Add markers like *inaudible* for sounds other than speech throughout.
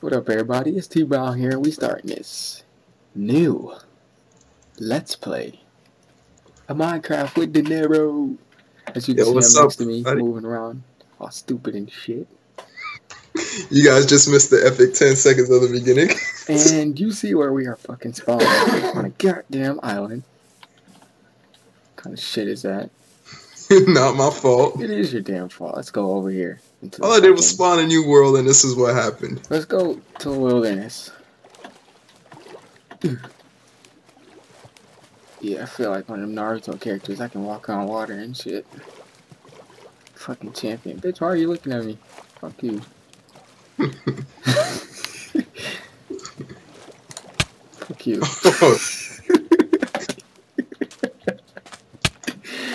What up, everybody? It's T Brown here. We starting this new Let's Play a Minecraft with De Niro. As you can Yo, see, I'm next to me, buddy? moving around, all stupid and shit. You guys just missed the epic 10 seconds of the beginning. *laughs* And you see where we are fucking spawned on a goddamn island. What kind of shit is that? *laughs* Not my fault. It is your damn fault. Let's go over here. All I did was spawn a new world, and this is what happened. Let's go to the wilderness. *clears throat* Yeah, I feel like one of them Naruto characters. I can walk on water and shit. Fucking champion. Bitch, why are you looking at me? Fuck you. *laughs* Fuck you. *laughs*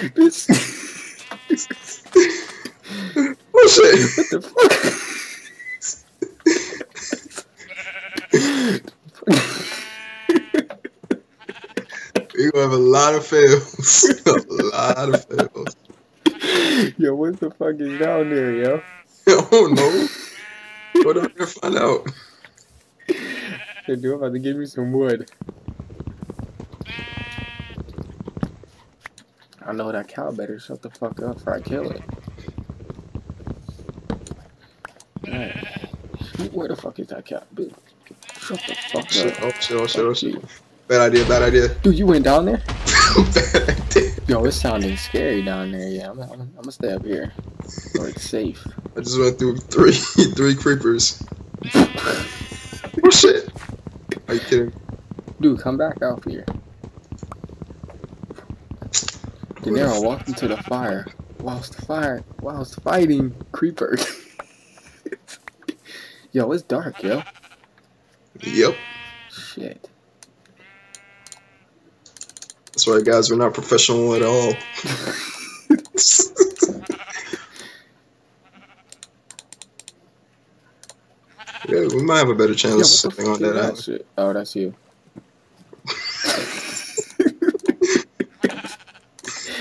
*laughs* Bitch, what the fuck? We're have a lot of fails. *laughs* a lot of fails. Yo, what the fuck is down there, yo? *laughs* Oh no. What am I gonna find out? Hey, dude, I'm about to give me some wood. I know that cow better shut the fuck up before I kill it. Where the fuck is that cow? Dude, shut the fuck Shit, up. oh shit, oh shit, oh shit. Bad idea, bad idea. Dude, you went down there? *laughs* bad idea. Yo, it's sounding scary down there. Yeah, I'm, I'm, I'm gonna stay up here. Where it's safe. I just went through three *laughs* three creepers. Oh shit. Are you kidding? Dude, come back out here. De Niro walked into the fire whilst fire whilst fighting creepers. *laughs* yo, it's dark, yo. Yep. Shit. That's right, guys. We're not professional at all. *laughs* yeah, we might have a better chance the stepping on that that shit? Oh, that's you. *laughs*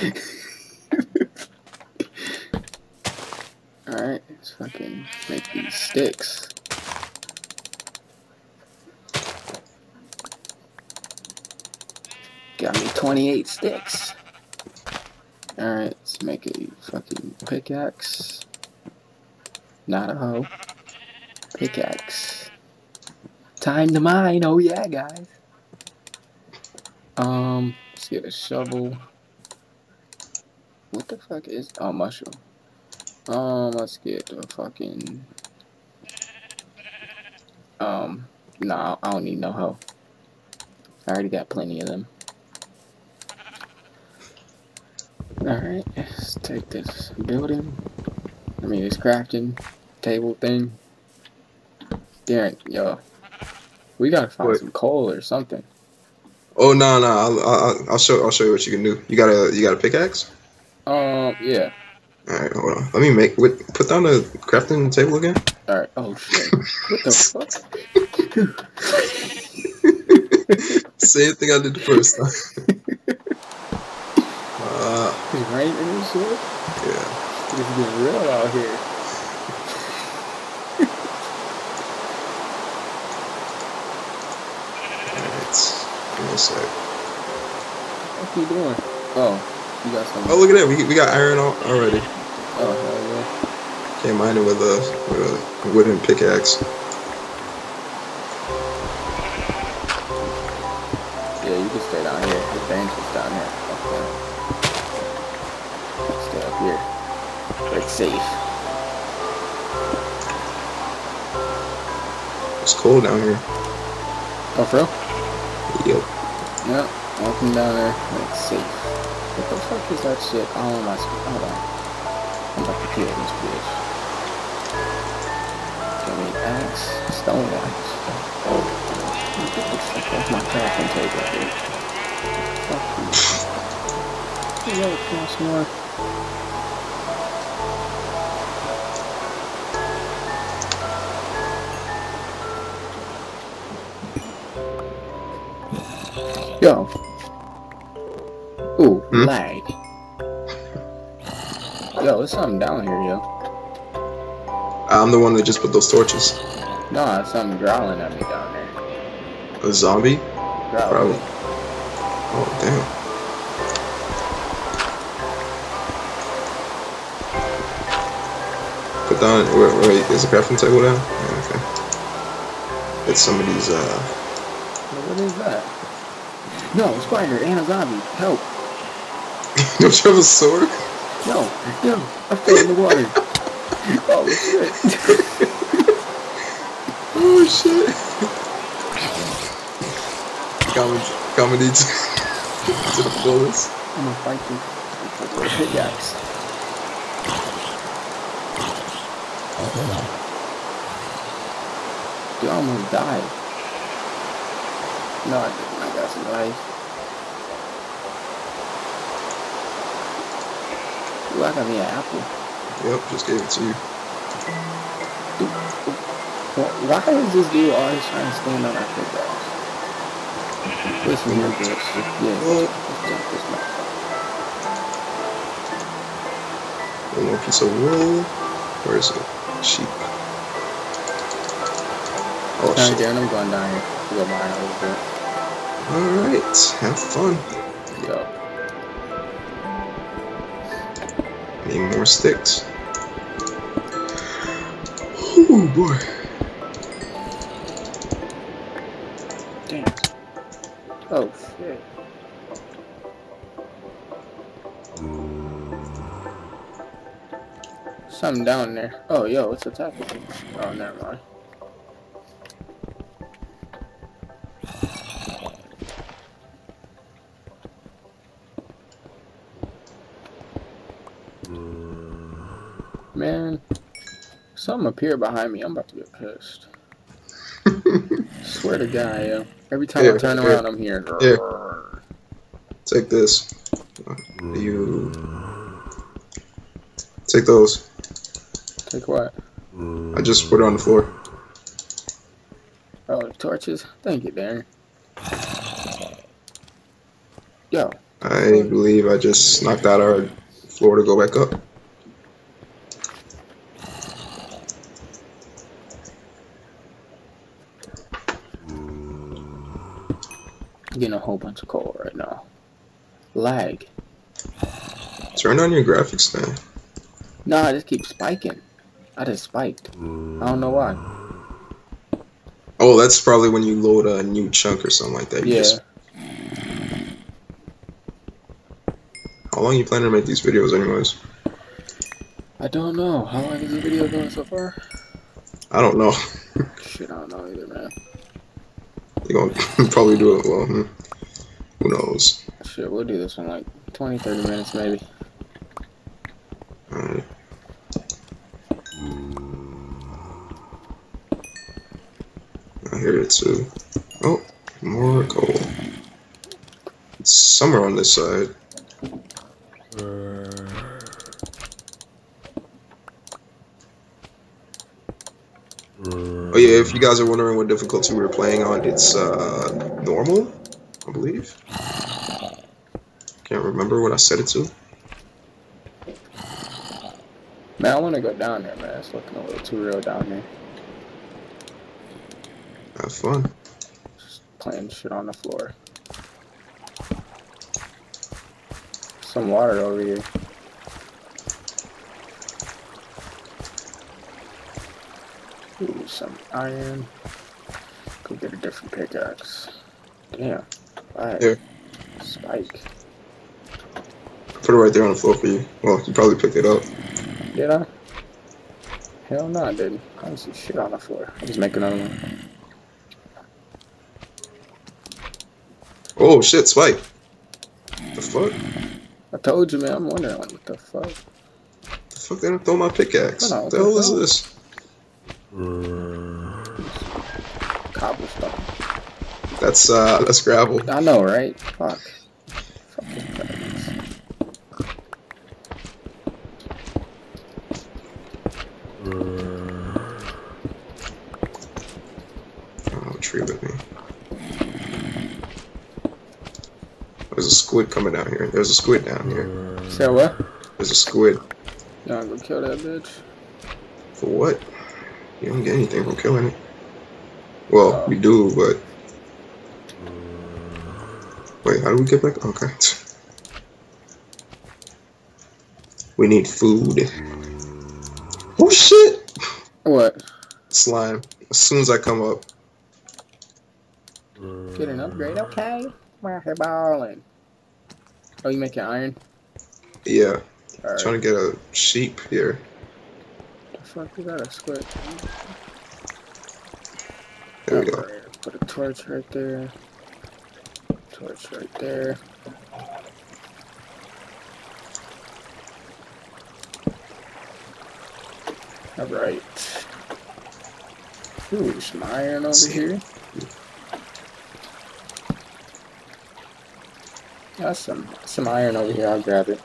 *laughs* Alright, let's fucking make these sticks. Got me 28 sticks. Alright, let's make a fucking pickaxe. Not a hoe. Pickaxe. Time to mine, oh yeah, guys. Um, let's get a shovel. What the fuck is oh mushroom? Um, let's get a fucking um. Nah, I don't need no hoe. I already got plenty of them. Alright, let's take this building. I mean, this crafting table thing. Darren, yo, we gotta find What? some coal or something. Oh no, no, I'll, I'll, I'll show, I'll show you what you can do. You got a, you got a pickaxe? Um, yeah. All right, hold on. Let me make, wait, put down the crafting table again. Alright, oh shit. What the *laughs* fuck? Same thing I did the first time. *laughs* raining and shit? yeah. It's getting real out here. Alright, give me a sec. What you doing? Oh, you got some. Oh, look at that. We, we got iron al- already. Oh, hell yeah. Can't mine it with a, with a wooden pickaxe. Safe. It's cold down here. Oh, for real? Yep. Yeah. walking down there. It's safe. What the fuck is that shit? Oh, my. Hold on. I'm about to kill this bitch. Give me axe. Stone axe. Oh. Get the fuck off my crafting table, dude. Fuck you. Yo, cross more. Yo. Ooh, Hmm? lag. Yo, there's something down here, yo. I'm the one that just put those torches. No, there's something growling at me down there. A zombie? Growling. Probably. Oh, damn. Put down, wait, wait, is the crafting table down? Yeah, okay. It's somebody's, uh, What is that? No, spider and a zombie. Help. *laughs* don't you have a sword? No, no, I fell in the water. *laughs* oh shit. Oh, shit. Comedy, comedy to, to the fullest. I'm gonna fight you pickaxe. Dude, I almost died. No, I didn't. Some life. Ooh, I got me an apple. Yep, just gave it to you. Why is this dude always trying to stand on our pickaxe? This one here, bitch. Yeah, let's jump this motherfucker. One more piece of wool. Where is it? Sheep. Oh, shit. Darren, I'm going down here go mine a little Alright, have fun. Yo. Need more sticks. Oh boy. Damn. Oh shit. Something down there. Oh, yo, it's attacking me. Oh, never mind. Something appeared behind me. I'm about to get pissed. *laughs* Swear to God, yo. Every time I turn here. around, I'm hearing. Here. Take this. You take those. Take what? I just put it on the floor. Oh, the torches? Thank you, Darren. Yo, I believe I just knocked out our floor to go back up. I'm getting a whole bunch of coal right now. Lag. Turn on your graphics then. No, I just keep spiking. I just spiked. I don't know why. Oh, that's probably when you load a new chunk or something like that. You Yeah. just- how long you planning to make these videos anyways? I don't know. How long is the video going so far? I don't know. Shit, I don't know either, man. *laughs* You're gonna *laughs* probably do it well. Hmm. Knows? Shit, we'll do this in like 20, 30 minutes maybe. Alright. I hear it too. Oh, more coal. It's somewhere on this side. Oh yeah, if you guys are wondering what difficulty we were playing on, it's uh normal, I believe. Can't remember what I set it to. Man, I want to go down there, man. It's looking a little too real down there. Have fun. Just playing shit on the floor. Some water over here. Ooh, some iron. Go get a different pickaxe. Damn. Alright. Here. Spike. Put it right there on the floor for you. Well, you probably picked it up. Did I? Hell no, I didn't. I don't see shit on the floor. I'll just make another one. Oh shit, Spike. The fuck? I told you, man. I'm wondering, like, what the fuck? The fuck? They don't throw my pickaxe. What the hell is this? Cobblestone. That's uh, that's gravel. I know, right? Fuck. Oh, tree with me. There's a squid coming down here. There's a squid down here. Say what? There's a squid. You wanna go kill that bitch? For what? You don't get anything from killing it. Well, we do, but wait, how do we get back? Oh, okay. We need food. Oh shit! What? Slime. As soon as I come up. Get an upgrade, okay? We're balling. Oh, you making iron? Yeah. Alright. Trying to get a sheep here. The fuck is that? A split. There we go. Put a torch right there. Torch right there. Alright. Ooh, some iron over here. Got some some iron over here, I'll grab it.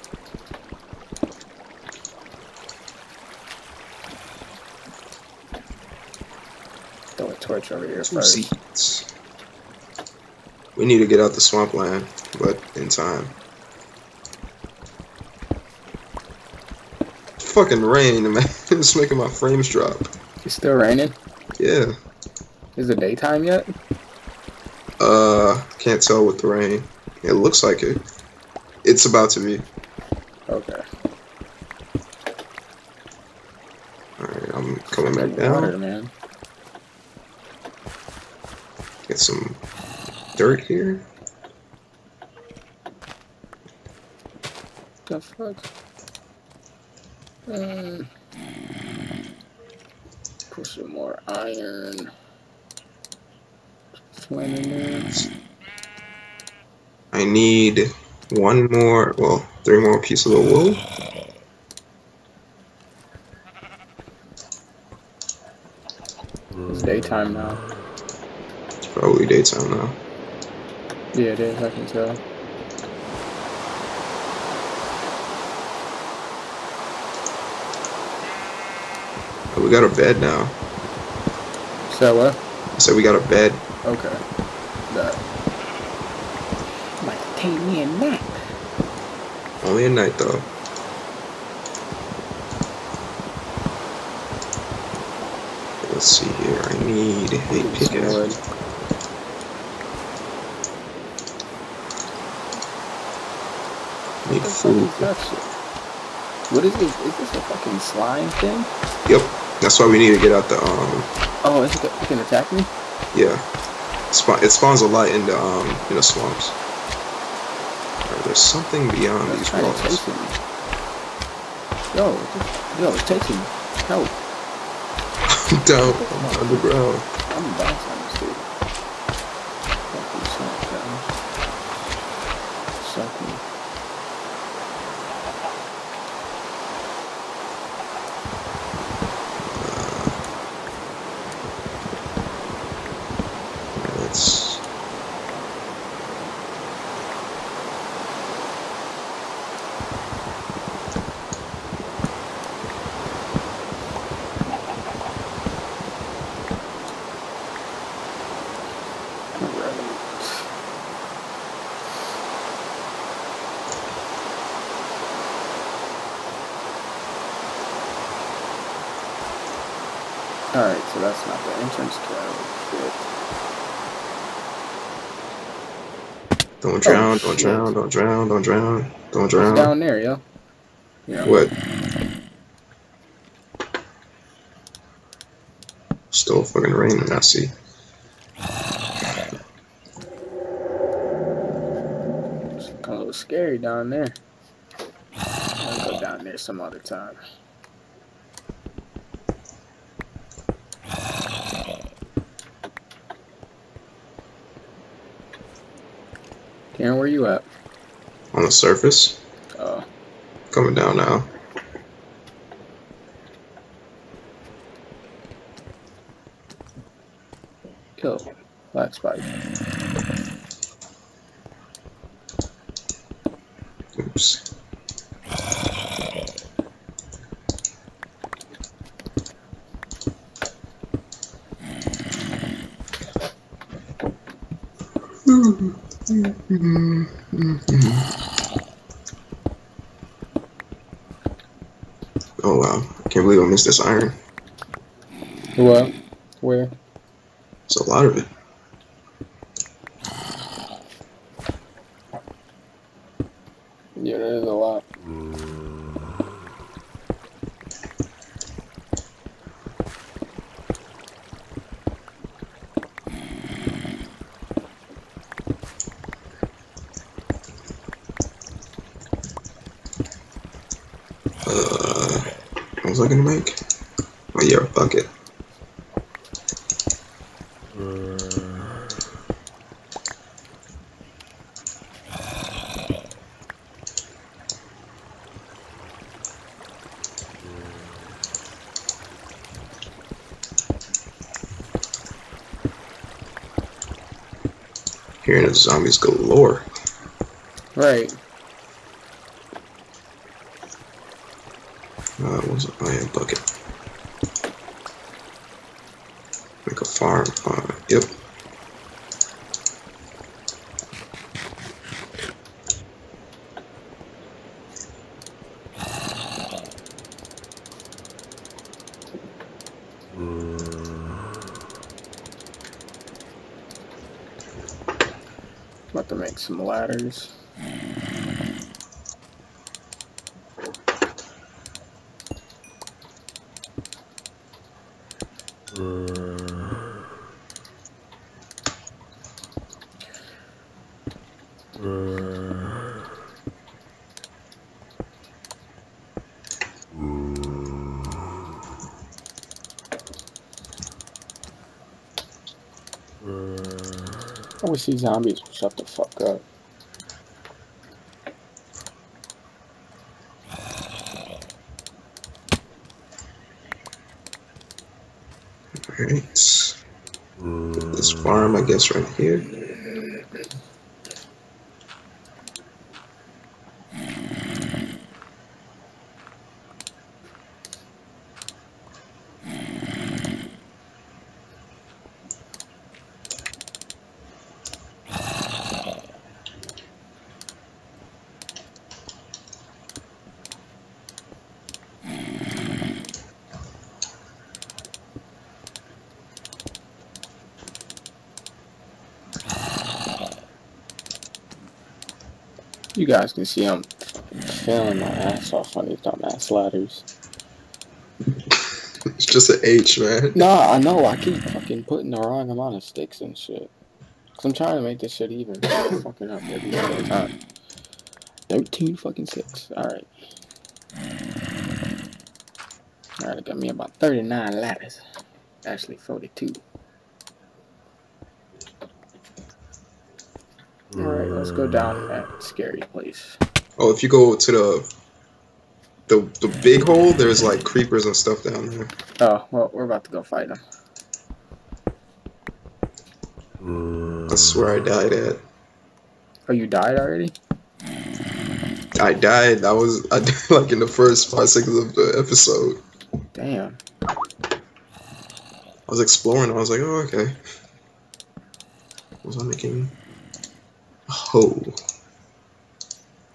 Throw a torch over here first. We need to get out the swampland, but in time. It's Fucking rain, *laughs* man. it's making my frames drop. It's still raining? Yeah. Is it daytime yet? Uh, can't tell with the rain. It looks like it. It's about to be. Okay. Alright, I'm coming back Like water, down. man. Get some dirt here. The fuck? Um, put some more iron. Flint in there. I need one more, well, three more pieces of wool. It's daytime now. It's probably daytime now. Yeah, it is. I can tell. But we got a bed now. So what? I said we got a bed. Okay. That. Might take me a nap. Only a night though. Let's see here. I need a pickaxe. What the fuck food. is that shit? What is this? Is this a fucking slime thing? Yep. That's why we need to get out the um. Oh, it's it can attack me? Yeah. It spawns a lot in the um in the swamps. Alright, there's something beyond these to walls. Yo, yo, it's chasing me. Help. *laughs* Down I'm underground. I'm on this dude. Fucking suck, guys. Suck me. Let's. Alright. Alright, so that's not the entrance to our shit. Don't drown, oh, don't shit. drown, don't drown, don't drown, don't It's drown. down there, yo. Yeah. What? Still fucking raining, I see. It's a little scary down there. I'll go down there some other time. Karen, where you at? On the surface. Oh, Coming down now. kill. Black spike. Oh wow. I can't believe I missed this iron. What? Where? It's a lot of it. Yeah, there is a lot. Was I gonna make? Oh yeah, a bucket. Hearing of zombies galore. Right. Was it? Oh bucket. Make a farm. Uh, yep. About to make some ladders. Wish these zombies shut the fuck up. Alright. This farm, I guess, right here. You guys can see I'm failing my ass off on these dumbass ladders. *laughs* It's just an H, man. Nah, I know. I keep fucking putting the wrong amount of sticks and shit. Cause I'm trying to make this shit even. *coughs* fucking up every single time. 13 fucking six. Alright. Alright, I got me about 39 ladders. Actually, 42. Alright, let's go down that scary place. Oh, if you go to the the the big hole, there's like creepers and stuff down there. Oh, well, we're about to go fight them. That's where I died at. Oh, you died already? I died. I was I died *laughs* like in the first five seconds of the episode. Damn. I was exploring. I was like, oh okay. What was I making? Oh,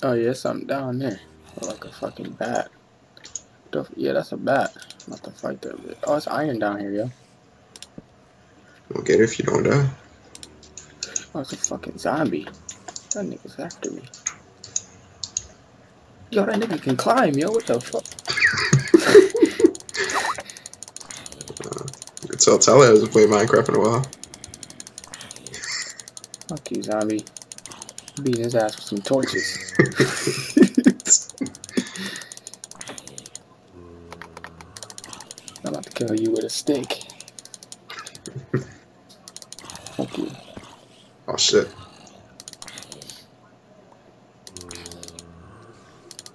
Oh, yeah, something down there. Oh, like a fucking bat. Yeah, that's a bat. I'm about to fight that bit. Oh, it's iron down here, yo. don't get it if you don't die. Oh, it's a fucking zombie. That nigga's after me. Yo, that nigga can climb, yo. What the fuck? *laughs* You can tell Tyler hasn't played Minecraft in a while. Fuck you, zombie. Beating his ass with some torches. I'm about to kill you with a stick. Fuck you. oh shit.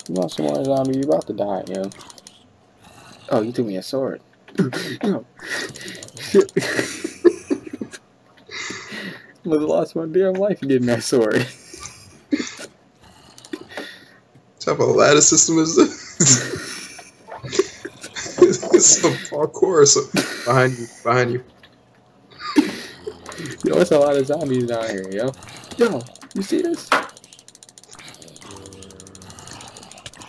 You want some more zombie? You about to die, yo. Oh, you threw me a sword. no. Shit. I would have lost my damn life getting that sword. What type of ladder system is this? *laughs* it's some parkour or something. Behind you, behind you. Yo, it's a lot of zombies down here, yo. Yo, you see this?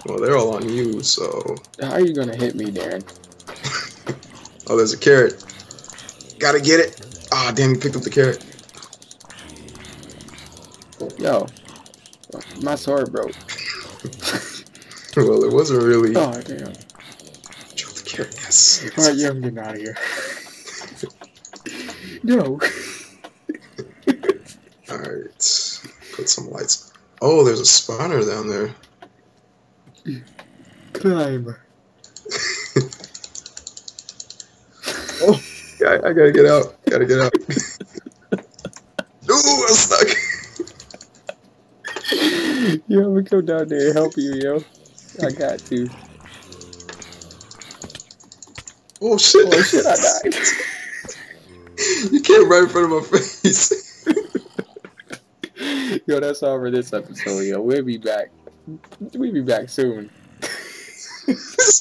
Well, they're all on you, so. How are you gonna hit me, Darren? *laughs* Oh, there's a carrot. Gotta get it. Ah, damn! You picked up the carrot. Yo, my sword broke. Wasn't really. Oh damn! Carrot. Yes. Alright, yeah, I'm getting out of here. no. *laughs* All right. Put some lights. Oh, there's a spawner down there. Climb. *laughs* Oh, I, I gotta get out. Gotta get out. Ooh, I'm stuck. *laughs* Yo, I'm gonna go down there and help you, yo. I got to. Oh shit! Oh shit, I died. *laughs* you came right in front of my face. *laughs* Yo, that's all for this episode, yo. We'll be back. We'll be back soon. *laughs*